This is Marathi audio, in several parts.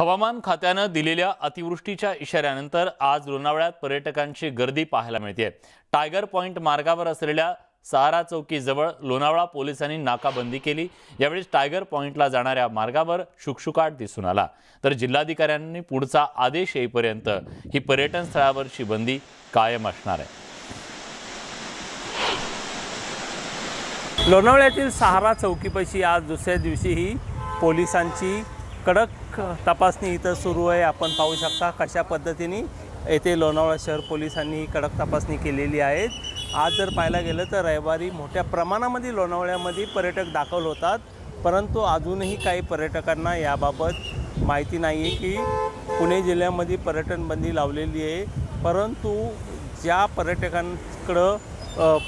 हवामान खात्यानं दिलेल्या अतिवृष्टीच्या इशाऱ्यानंतर आज लोणावळ्यात पर्यटकांची गर्दी पाहायला मिळते टायगर पॉइंट मार्गावर असलेल्या सहारा चौकीजवळ लोणावळा पोलिसांनी नाकाबंदी केली. यावेळी टायगर पॉइंटला जाणाऱ्या मार्गावर शुकशुकाट दिसून आला. तर जिल्हाधिकाऱ्यांनी पुढचा आदेश येईपर्यंत ही पर्यटन स्थळावरची बंदी कायम असणार आहे. लोणावळ्यातील सहारा चौकीपाशी आज दुसऱ्या दिवशीही पोलिसांची कडक तपासणी इथं सुरू आहे. आपण पाहू शकता कशा पद्धतीने येथे लोणावळा शहर पोलिसांनी कडक तपासणी केलेली आहे. आज जर पाहायला गेलं तर रविवारी मोठ्या प्रमाणामध्ये लोणावळ्यामध्ये पर्यटक दाखल होतात. परंतु अजूनही काही पर्यटकांना याबाबत माहिती नाही आहे की पुणे जिल्ह्यामध्ये पर्यटन बंदी लावलेली आहे. परंतु ज्या पर्यटकांकडं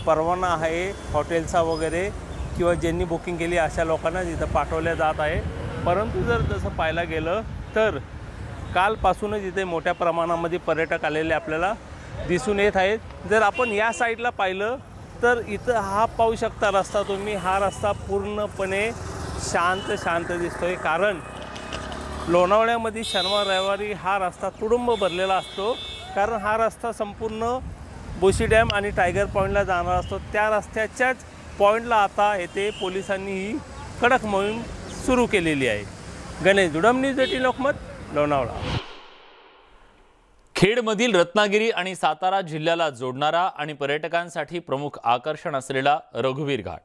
परवाना आहे हॉटेलचा वगैरे किंवा ज्यांनी बुकिंग केली अशा लोकांना तिथं पाठवल्या जात आहे. परंतु जर तसं पाहायला गेलं तर कालपासूनच इथे मोठ्या प्रमाणामध्ये पर्यटक आलेले आपल्याला दिसून येत आहेत. जर आपण या साईडला पाहिलं तर इथं हा पाहू शकता रस्ता तुम्ही. हा रस्ता पूर्णपणे शांत शांत दिसतोय. कारण लोणावळ्यामध्ये शनिवार रविवारी हा रस्ता तुडुंब भरलेला असतो. कारण हा रस्ता संपूर्ण बोशी डॅम आणि टायगर पॉईंटला जाणार असतो. त्या रस्त्याच्याच पॉईंटला आता येथे पोलिसांनी ही कडक मोहीम सुरू केलेली आहे. गणेश दुडमनी जटी लोकमत लोणावळा. खेडमधील रत्नागिरी आणि सातारा जिल्ह्याला जोडणारा आणि पर्यटकांसाठी प्रमुख आकर्षण असलेला रघुवीर घाट.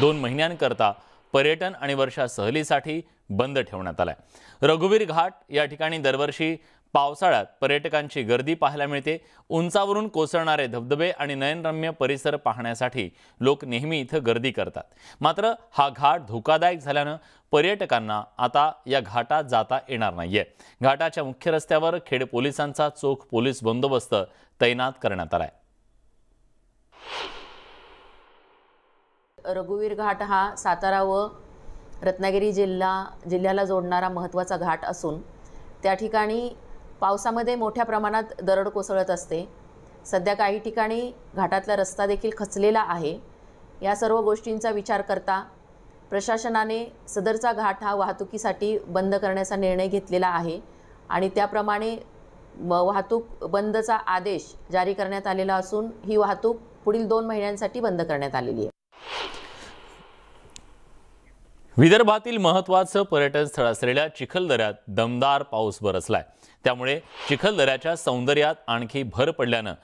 दोन महिन्यांकरता पर्यटन आणि वर्षा सहलीसाठी बंद ठेवण्यात आलाय. रघुवीर घाट या ठिकाणी दरवर्षी पावसाळ्यात पर्यटकांची गर्दी पाहायला मिळते. उंचावरून कोसळणारे धबधबे आणि नयनरम्य परिसर पाहण्यासाठी लोक नेहमी इथं गर्दी करतात. मात्र हा घाट धोकादायक झाल्यानं पर्यटकांना आता या घाटात जाता येणार नाहीये. घाटाच्या मुख्य रस्त्यावर खेड पोलिसांचा चोख पोलीस बंदोबस्त तैनात करण्यात आलाय. रघुवीर घाट हा सातारा व रत्नागिरी जिल्हा जिल्ह्याला जोडणारा महत्त्वाचा घाट असून त्या ठिकाणी पावसामध्ये मोठ्या प्रमाणात दरड कोसळत असते. सध्या काही ठिकाणी घाटातला रस्ता देखील खचलेला आहे. या सर्व गोष्टींचा विचार करता प्रशासनाने सदरचा घाट हा वाहतुकीसाठी बंद करण्याचा निर्णय घेतलेला आहे आणि त्याप्रमाणे वाहतूक बंदचा आदेश जारी करण्यात आलेला असून ही वाहतूक पुढील दोन महिन्यांसाठी बंद करण्यात आलेली आहे. विदर्भातील महत्त्वाचं पर्यटन स्थळ असलेल्या चिखलदऱ्यात दमदार पाऊस बरसलाय. त्यामुळे चिखलदऱ्याच्या सौंदर्यात आणखी भर पडल्यानं